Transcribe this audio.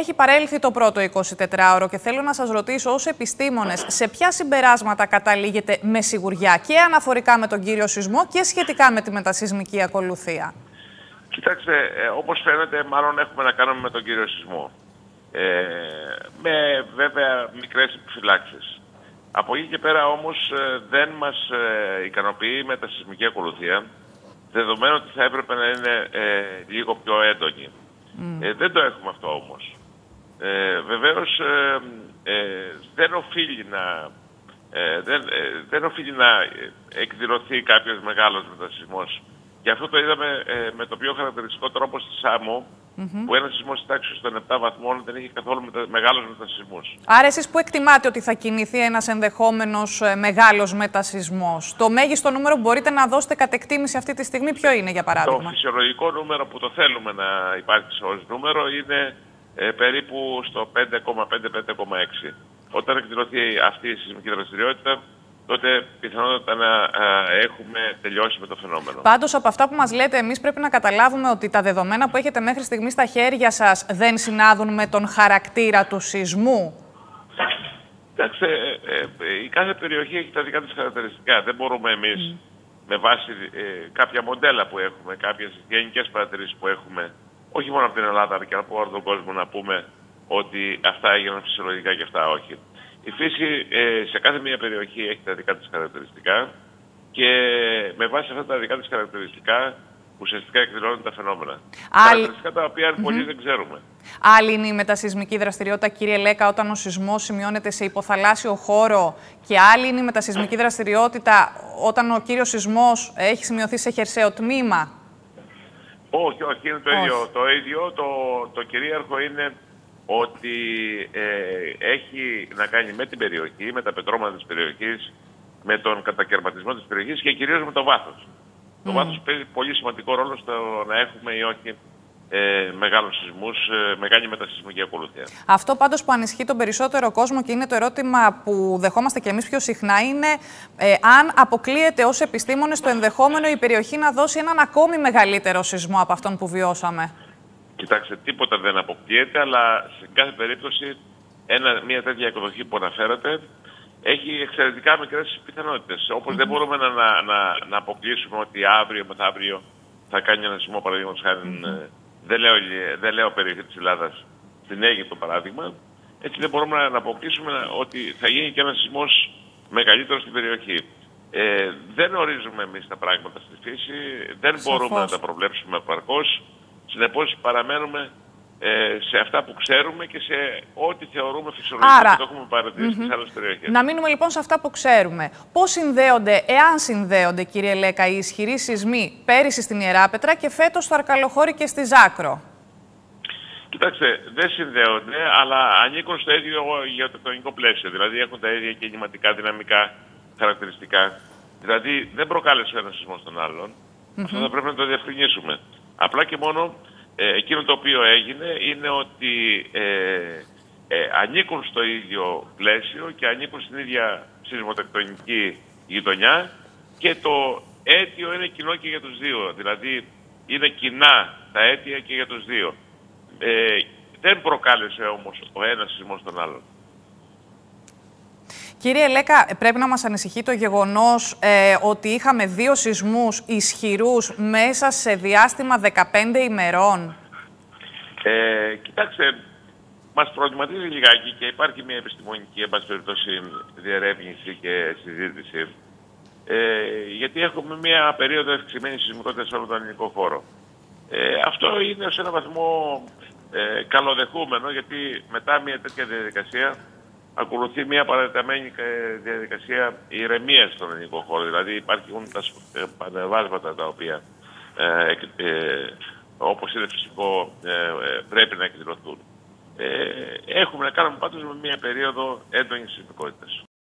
Έχει παρέλθει το πρώτο 24ωρο και θέλω να σας ρωτήσω ως επιστήμονες σε ποια συμπεράσματα καταλήγετε με σιγουριά και αναφορικά με τον κύριο σεισμό και σχετικά με τη μετασυσμική ακολουθία; Κοιτάξτε, ε, όπως φαίνεται μάλλον έχουμε να κάνουμε με τον κύριο σεισμό. Ε, με βέβαια μικρές επιφυλάξεις. Από εκεί και πέρα όμως ε, δεν μας ε, ικανοποιεί η μετασυσμική ακολουθία δεδομένου ότι θα έπρεπε να είναι ε, λίγο πιο έντονη. Ε, δεν το έχουμε αυτό όμως. Ε, βεβαίως ε, ε, δεν οφείλει να, δεν, δεν οφείλει να εκδηλωθεί κάποιος μεγάλος μετασυσμός. Και αυτό το είδαμε με το πιο χαρακτηριστικό τρόπο στη Σάμο, που ένας σεισμός της τάξης των 7 βαθμών δεν είχε καθόλου μετα... μεγάλου μετασυσμού. Άρα, εσείς που εκτιμάτε ότι θα κινηθεί ένας ενδεχόμενος μεγάλος μετασυσμό, το μέγιστο νούμερο που μπορείτε να δώσετε κατ' εκτίμηση αυτή τη στιγμή, ποιο είναι, για παράδειγμα; Το φυσιολογικό νούμερο που το θέλουμε να υπάρξει ως νούμερο είναι ε, περίπου στο 5,5-5,6. Όταν εκδηλωθεί αυτή η σεισμική δραστηριότητα, τότε πιθανότατα να έχουμε τελειώσει με το φαινόμενο. Πάντως από αυτά που μας λέτε εμείς πρέπει να καταλάβουμε ότι τα δεδομένα που έχετε μέχρι στιγμής στα χέρια σας δεν συνάδουν με τον χαρακτήρα του σεισμού; Κοιτάξτε, ε, ε, η κάθε περιοχή έχει τα δικά της χαρακτηριστικά. Δεν μπορούμε εμείς με βάση ε, κάποια μοντέλα που έχουμε, κάποιες γενικές παρατηρήσεις που έχουμε, όχι μόνο από την Ελλάδα, αλλά και από όλο τον κόσμο να πούμε ότι αυτά έγιναν φυσιολογικά και αυτά όχι. Η φύση ε, σε κάθε μία περιοχή έχει τα δικά της χαρακτηριστικά και με βάση αυτά τα δικά της χαρακτηριστικά ουσιαστικά εκδηλώνουν τα φαινόμενα. Άλλη... Χαρακτηριστικά τα οποία mm πολλοί δεν ξέρουμε. Άλλη είναι η μετασυσμική δραστηριότητα, κύριε Λέκα, όταν ο σεισμός σημειώνεται σε υποθαλάσσιο χώρο και άλλη είναι η μετασυσμική δραστηριότητα όταν ο κύριος σεισμός έχει σημειωθεί σε χερσαίο τμήμα. Όχι, όχι, είναι το ίδιο. Το ίδιο, το, το κυρίαρχο είναι ότι ε, έχει να κάνει με την περιοχή, με τα πετρώματα της περιοχής, με τον κατακαιρματισμό της περιοχής και κυρίως με το βάθος. Το βάθος παίζει πολύ σημαντικό ρόλο στο να έχουμε ή όχι ε, μεγάλους σεισμούς, ε, μεγάλη μετασυσμική ακολουθία. Αυτό πάντως που ανισχύει τον περισσότερο κόσμο και είναι το ερώτημα που δεχόμαστε και εμείς πιο συχνά είναι ε, αν αποκλείεται ως επιστήμονες το ενδεχόμενο η περιοχή να δώσει έναν ακόμη μεγαλύτερο σεισμό από αυτόν που βιώσαμε. Κοιτάξτε, τίποτα δεν αποκλείεται, αλλά σε κάθε περίπτωση ένα, μια τέτοια εκδοχή που αναφέρατε έχει εξαιρετικά μικρές πιθανότητες. Όπως δεν μπορούμε να, να, να, να, αποκλείσουμε ότι αύριο μεθαύριο θα κάνει ένα σεισμό, παραδείγματος χάρη, mm δεν, λέω, δεν λέω περιοχή της Ελλάδας, στην Αίγυπτο παράδειγμα. Έτσι δεν μπορούμε να, να αποκλείσουμε ότι θα γίνει και ένας σεισμός μεγαλύτερος στην περιοχή. Ε, δεν ορίζουμε εμείς τα πράγματα στη φύση, δεν μπορούμε να τα προβλέψουμε επαρκώς. Συνεπώς παραμένουμε ε, σε αυτά που ξέρουμε και σε ό,τι θεωρούμε φυσιολογικό Άρα, και το έχουμε παρατηρήσει mm -hmm. σε άλλες περιοχές. Να μείνουμε λοιπόν σε αυτά που ξέρουμε. Πώς συνδέονται, εάν συνδέονται, κύριε Λέκα, οι ισχυροί σεισμοί πέρυσι στην Ιεράπετρα και φέτος στο Αρκαλοχώρι και στη Ζάκρο; Κοιτάξτε, δεν συνδέονται, αλλά ανήκουν στο ίδιο γεωτεκτονικό πλαίσιο. Δηλαδή έχουν τα ίδια κινηματικά δυναμικά χαρακτηριστικά. Δηλαδή δεν προκάλεσε ο ένα σεισμό τον άλλον. Mm -hmm. Αυτό θα πρέπει να το διευκρινίσουμε. Απλά και μόνο ε, εκείνο το οποίο έγινε είναι ότι ε, ε, ανήκουν στο ίδιο πλαίσιο και ανήκουν στην ίδια σεισμοτεκτονική γειτονιά και το αίτιο είναι κοινό και για τους δύο. Δηλαδή είναι κοινά τα αίτια και για τους δύο. Ε, δεν προκάλεσε όμως ο ένας σεισμός τον άλλον. Κύριε Λέκα, πρέπει να μας ανησυχεί το γεγονός ε, ότι είχαμε δύο σεισμούς ισχυρούς μέσα σε διάστημα 15 ημερών; Ε, κοιτάξτε, μας προβληματίζει λιγάκι και υπάρχει μια επιστημονική περιπτώσει, διερεύνηση και συζήτηση. Ε, γιατί έχουμε μια περίοδο ευξημένη σεισμικότητα σε όλο τον ελληνικό χώρο. Ε, αυτό είναι σε έναν βαθμό ε, καλοδεχούμενο, γιατί μετά μια τέτοια διαδικασία ακολουθεί μια παρατεταμένη ε, διαδικασία ηρεμίας στον ελληνικό χώρο. Δηλαδή υπάρχουν τα πανεβάσματα τα οποία, ε, ε, όπως είναι φυσικό, ε, ε, πρέπει να εκδηλωθούν. έχουμε να κάνουμε πάντως με μια περίοδο έντονης συμπικότητας.